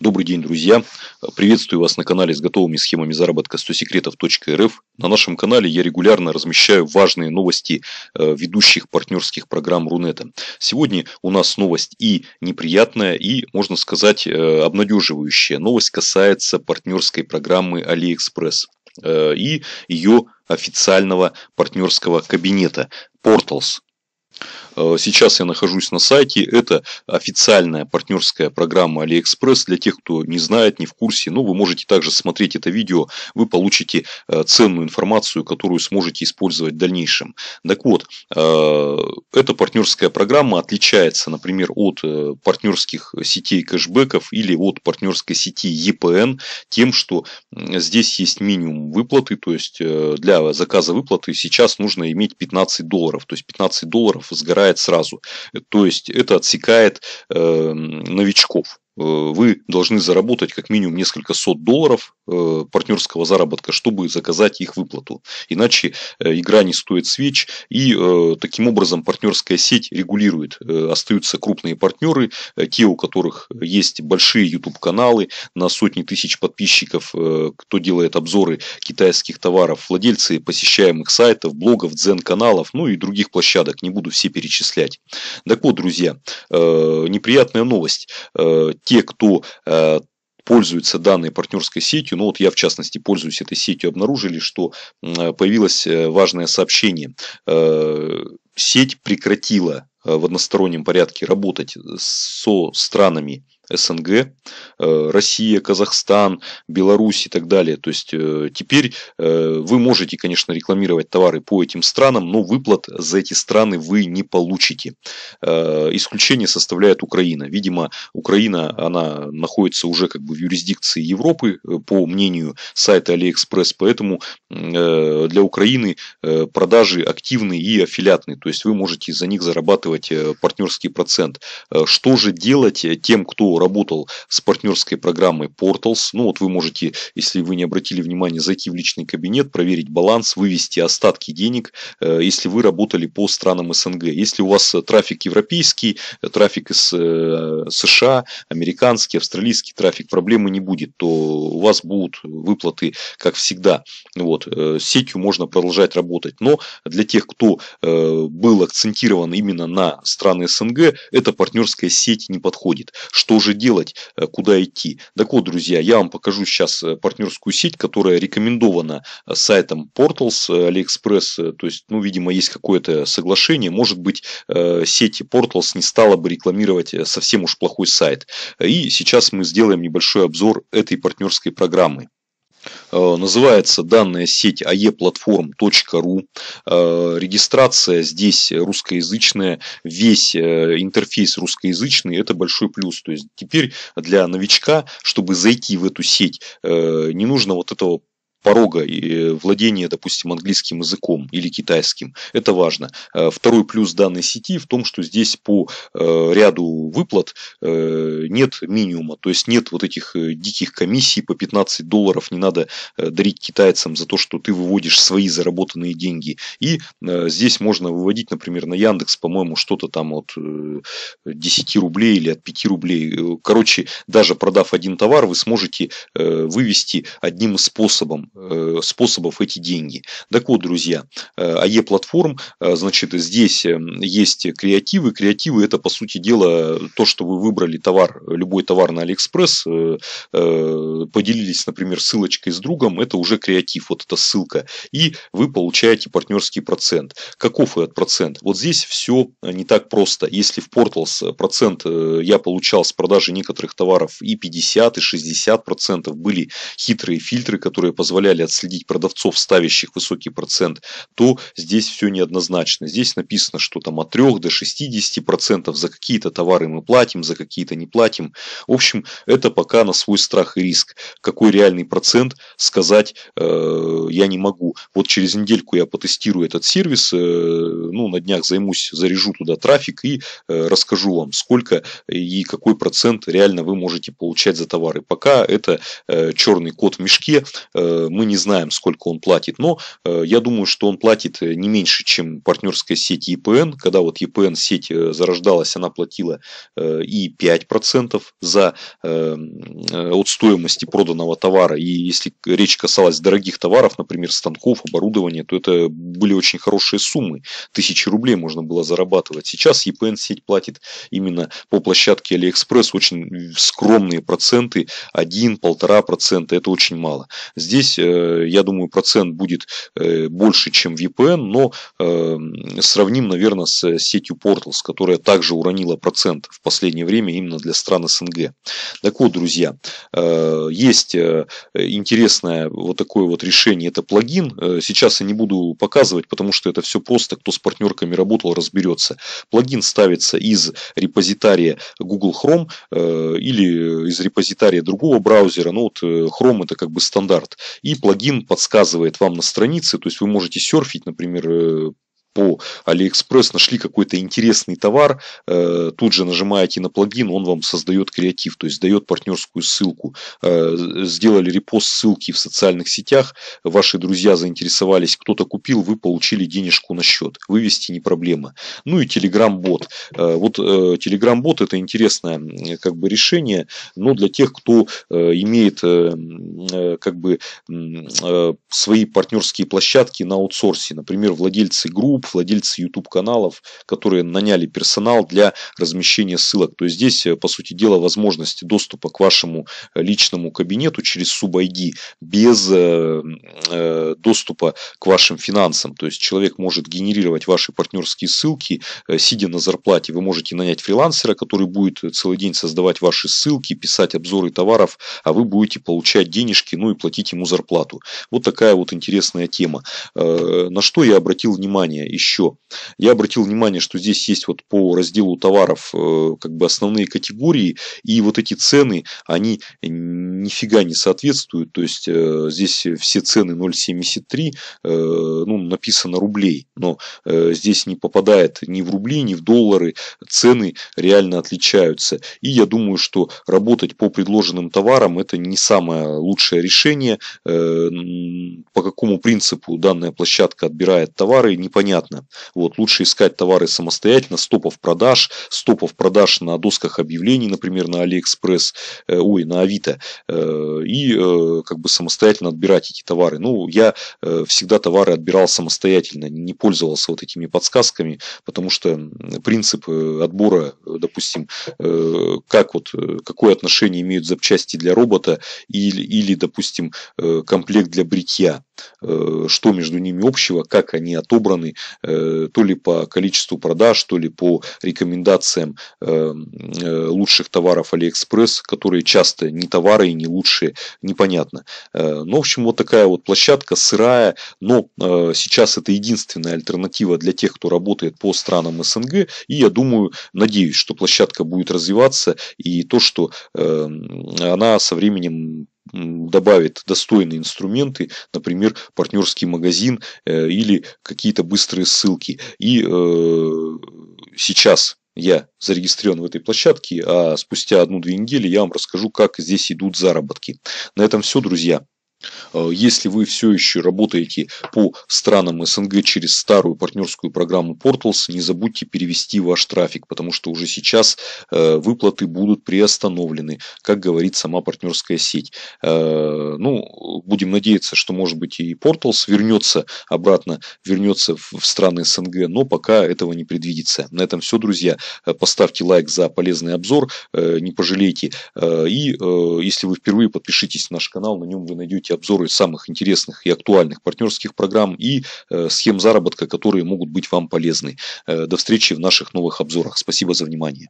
Добрый день, друзья! Приветствую вас на канале с готовыми схемами заработка 100 секретов.рф. На нашем канале я регулярно размещаю важные новости э, ведущих партнерских программ Рунета. Сегодня у нас новость и неприятная, и, можно сказать, э, обнадеживающая. Новость касается партнерской программы AliExpress э, и ее официального партнерского кабинета Portals. Э, сейчас я нахожусь на сайте. Это официальная партнерская программа AliExpress. Для тех, кто не знает, не в курсе, ну, вы можете также смотреть это видео. Вы получите э, ценную информацию, которую сможете использовать в дальнейшем. Так вот, э, эта партнерская программа отличается, например, от партнерских сетей кэшбэков или от партнерской сети EPN тем, что здесь есть минимум выплаты. То есть, для заказа выплаты сейчас нужно иметь 15 долларов. То есть, 15 долларов сгорает сразу. То есть это отсекает э, новичков. Э, вы должны заработать как минимум несколько сот долларов э, партнерского заработка, чтобы заказать их выплату. Иначе э, игра не стоит свеч. И таким образом партнерская сеть регулирует. Остаются крупные партнеры, те, у которых есть большие YouTube каналы на сотни тысяч подписчиков, кто делает обзоры китайских товаров, владельцы посещаемых сайтов, блогов, дзен-каналов, ну и других площадок. Не буду все перечислять. Так вот, друзья, неприятная новость те, кто э, пользуются данной партнерской сетью, ну вот я в частности пользуюсь этой сетью, обнаружили, что э, появилось э, важное сообщение. Сеть прекратила в одностороннем порядке работать со странами СНГ, э, Россия, Казахстан, Беларусь и так далее. То есть э, теперь э, вы можете, конечно, рекламировать товары по этим странам, но выплат за эти страны вы не получите. Исключение составляет Украина. Видимо, Украина, она находится уже как бы в юрисдикции Европы, по мнению сайта AliExpress, поэтому для Украины продажи активны и аффилиатные, то есть вы можете за них зарабатывать партнерский процент. Что же делать тем, кто работал с партнерской программой Portals. Ну вот вы можете, если вы не обратили внимания, зайти в личный кабинет, проверить баланс, вывести остатки денег, э, если вы работали по странам СНГ. Если у вас трафик европейский, трафик из э, США, американский, австралийский трафик, проблемы не будет, то у вас будут выплаты, как всегда. Вот. Э, сетью можно продолжать работать. Но для тех, кто был акцентирован именно на страны СНГ, эта партнерская сеть не подходит. Что же же делать, э, куда идти. Так вот, друзья, я вам покажу сейчас э, партнерскую сеть, которая рекомендована э, сайтом Portals, AliExpress. То есть, ну, видимо, есть какое-то соглашение. Может быть, сеть Portals не стала бы рекламировать совсем уж плохой сайт. И сейчас мы сделаем небольшой обзор этой партнерской программы. Э, называется данная сеть aeplatform.ru. Э, регистрация здесь русскоязычная. Весь э, интерфейс русскоязычный. Это большой плюс. То есть теперь для новичка, чтобы зайти в эту сеть, не нужно вот этого порога и владения, допустим, английским языком или китайским. Это важно. Э, второй плюс данной сети в том, что здесь по э, ряду выплат э, нет минимума, то есть нет вот этих диких комиссий по 15 долларов, не надо дарить китайцам за то, что ты выводишь свои заработанные деньги. И здесь можно выводить, например, на Яндекс, по-моему, что-то там от 10 рублей или от 5 рублей. Короче, даже продав один товар, вы сможете вывести одним из способов Э, способов эти деньги. Так вот, друзья, AE Platform, э, значит, здесь э, есть креативы. Креативы это, по сути дела, то, что вы выбрали товар, любой товар на Алиэкспресс, поделились, например, ссылочкой с другом, это уже креатив, вот эта ссылка. И вы получаете партнерский процент. Каков этот процент? Вот здесь все не так просто. Если в Portals процент я получал с продажи некоторых товаров и 50, и 60 процентов, были хитрые фильтры, которые позволяли позволяли отследить продавцов, ставящих высокий процент, то здесь все неоднозначно. Здесь написано, что там от 3 до 60 процентов за какие-то товары мы платим, за какие-то не платим. В общем, это пока на свой страх и риск. Какой реальный процент сказать э, я не могу. Вот через недельку я потестирую этот сервис, э, ну на днях займусь, заряжу туда трафик и э, расскажу вам, сколько и какой процент реально вы можете получать за товары. Пока это э, черный кот в мешке, э, мы не знаем, сколько он платит, но я думаю, что он платит не меньше, чем партнерская сеть EPN. Когда вот EPN сеть зарождалась, она платила и 5% за от стоимости проданного товара. И если речь касалась дорогих товаров, например, станков, оборудования, то это были очень хорошие суммы. Тысячи рублей можно было зарабатывать. Сейчас EPN сеть платит именно по площадке AliExpress очень скромные проценты, 1-1,5%, это очень мало. Здесь, э, я думаю, процент будет э, больше, чем VPN, но э, сравним, наверное, с сетью Portals, которая также уронила процент в последнее время именно для стран СНГ. Так вот, друзья, есть интересное вот такое вот решение, это плагин. Сейчас я не буду показывать, потому что это все просто, кто с партнерками работал, разберется. Плагин ставится из репозитария Google Chrome или из репозитария другого браузера. Ну вот Chrome это как бы стандарт. Плагин подсказывает вам на странице, то есть вы можете серфить, например, э, по AliExpress нашли какой-то интересный товар, э, тут же нажимаете на плагин, он вам создает креатив, то есть дает партнерскую ссылку. Э, сделали репост ссылки в социальных сетях, ваши друзья заинтересовались, кто-то купил, вы получили денежку на счет. Вывести не проблема. Ну и Telegram-бот. Э, вот Telegram-бот это интересное как бы решение, но для тех, кто имеет как бы свои партнерские площадки на аутсорсе, например, владельцы групп, владельцы YouTube каналов, которые наняли персонал для размещения ссылок. То есть здесь, э, по сути дела, возможность доступа к вашему э, личному кабинету через SubID без э, доступа к вашим финансам. То есть человек может генерировать ваши партнерские ссылки, сидя на зарплате. Вы можете нанять фрилансера, который будет целый день создавать ваши ссылки, писать обзоры товаров, а вы будете получать денежки, ну и платить ему зарплату. Вот такая вот интересная тема. На что я обратил внимание? Еще. Я обратил внимание, что здесь есть вот по разделу товаров э, как бы основные категории, и вот эти цены, они нифига не соответствуют, то есть э, здесь все цены 0,73, э, ну, написано рублей, но здесь не попадает ни в рубли, ни в доллары, цены реально отличаются. И я думаю, что работать по предложенным товарам это не самое лучшее решение. По какому принципу данная площадка отбирает товары, непонятно понятно. Вот, лучше искать товары самостоятельно, с топов продаж, с топов продаж на досках объявлений, например, на Алиэкспресс, э, ой, на Авито, э, и э, как бы самостоятельно отбирать эти товары. Ну, я э, всегда товары отбирал самостоятельно, не пользовался вот этими подсказками, потому что принцип э, отбора, допустим, э, как вот, э, какое отношение имеют запчасти для робота или, или допустим, э, комплект для бритья, что между ними общего, как они отобраны, Э, то ли по количеству продаж, то ли по рекомендациям э, э, лучших товаров Алиэкспресс, которые часто не товары и не лучшие, непонятно. Ну, в общем, вот такая вот площадка сырая, но сейчас это единственная альтернатива для тех, кто работает по странам СНГ, и я думаю, надеюсь, что площадка будет развиваться, и то, что она со временем добавит достойные инструменты, например, партнерский магазин э, или какие-то быстрые ссылки. И э, сейчас я зарегистрирован в этой площадке, а спустя одну-две недели я вам расскажу, как здесь идут заработки. На этом все, друзья. Э, если вы все еще работаете по странам СНГ через старую партнерскую программу Portals, не забудьте перевести ваш трафик, потому что уже сейчас э, выплаты будут приостановлены, как говорит сама партнерская сеть. Э, ну, будем надеяться, что может быть и Portals вернется обратно, вернется в страны СНГ, но пока этого не предвидится. На этом все, друзья. Поставьте лайк за полезный обзор, не пожалейте. И если вы впервые подпишитесь на наш канал, на нем вы найдете найдете обзоры самых интересных и актуальных партнерских программ и э, схем заработка, которые могут быть вам полезны. Э, до встречи в наших новых обзорах. Спасибо за внимание.